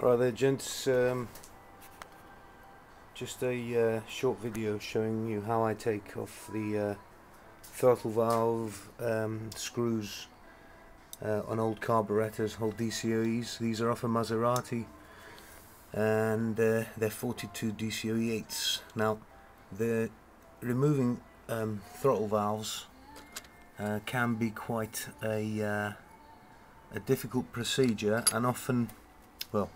Alright there gents, um, just a uh, short video showing you how I take off the uh, throttle valve um, screws uh, on old carburetors, old DCOEs. These are off a Maserati and uh, they're 42 DCOE 8s. Now the removing um, throttle valves uh, can be quite a, uh, a difficult procedure and often well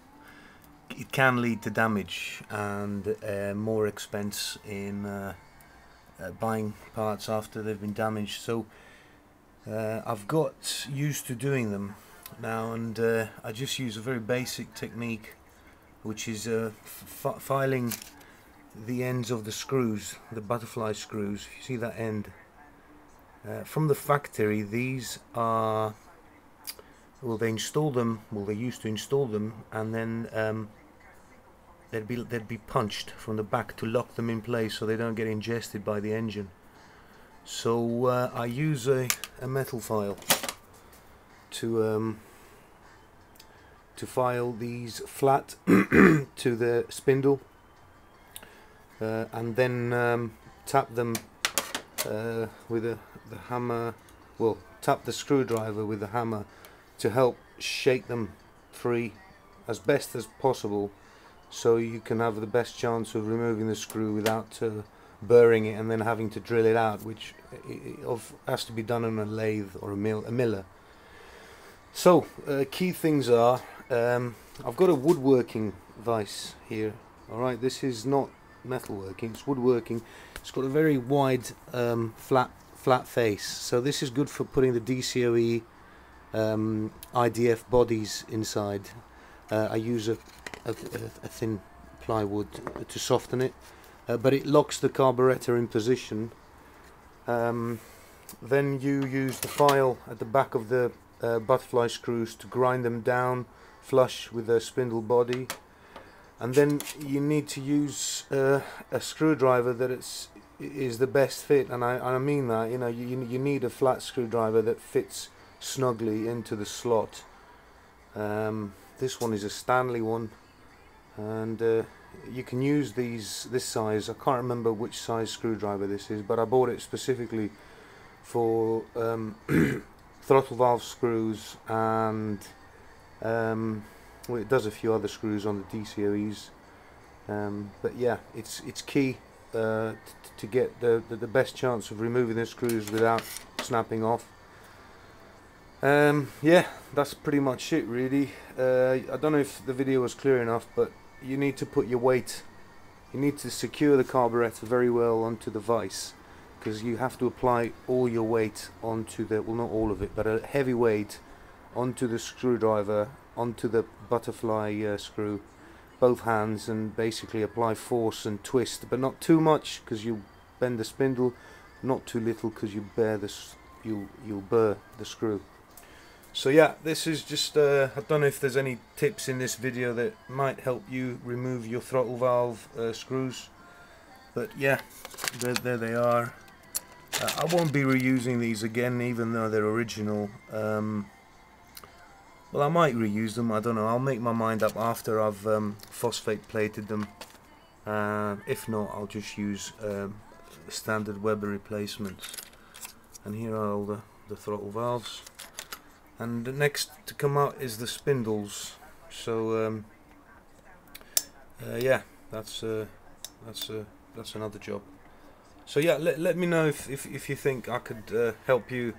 it can lead to damage and uh, more expense in uh, uh, buying parts after they've been damaged. So uh, I've got used to doing them now and uh, I just use a very basic technique which is uh, filing the ends of the screws the butterfly screws. You see that end? From the factory these are well they install them well they used to install them and then um, they'd be they'd be punched from the back to lock them in place so they don't get ingested by the engine. So uh, I use a, a metal file to um, to file these flat to the spindle uh, and then um, tap them uh, with a, the hammer well tap the screwdriver with the hammer to help shake them free as best as possible so you can have the best chance of removing the screw without uh, burring it and then having to drill it out which has to be done on a lathe or a, mill, a miller. So uh, key things are um, I've got a woodworking vise here. Alright this is not metalworking it's woodworking. It's got a very wide um, flat flat face. So this is good for putting the DCOE um, IDF bodies inside. Uh, I use a a, a, thin plywood to soften it uh, but it locks the carburetor in position. Um, then you use the file at the back of the uh, butterfly screws to grind them down flush with the spindle body. And then you need to use uh, a screwdriver that it's is the best fit. And I, I mean that you know you, you need a flat screwdriver that fits snugly into the slot. Um, this one is a Stanley one and uh, you can use these this size I can't remember which size screwdriver this is but I bought it specifically for um, throttle valve screws and um, well, it does a few other screws on the DCOEs um, but yeah it's it's key uh, to get the, the, the best chance of removing the screws without snapping off. Um, yeah that's pretty much it really. Uh, I don't know if the video was clear enough but you need to put your weight you need to secure the carburetor very well onto the vise because you have to apply all your weight onto the well not all of it but a heavy weight onto the screwdriver onto the butterfly uh, screw both hands and basically apply force and twist but not too much because you bend the spindle not too little because you bear this you you'll burr the screw so yeah this is just uh, I don't know if there's any tips in this video that might help you remove your throttle valve uh, screws but yeah there, there they are. Uh, I won't be reusing these again even though they're original. Um, well I might reuse them I don't know I'll make my mind up after I've um, phosphate plated them. Uh, if not I'll just use um, standard Weber replacements. And here are all the, the throttle valves and the next to come out is the spindles. So um, uh, yeah that's uh, that's uh, that's another job. So yeah let, let me know if, if, if you think I could uh, help you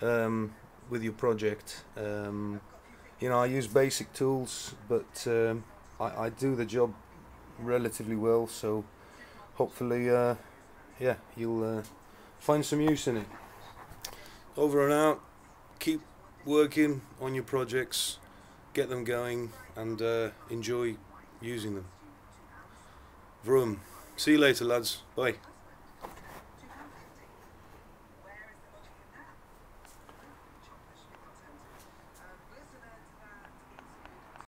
um, with your project. Um, you know I use basic tools but um, I, I do the job relatively well. So hopefully uh, yeah you'll uh, find some use in it. Over and out. Keep working on your projects, get them going, and uh, enjoy using them. Vroom. See you later, lads. Bye.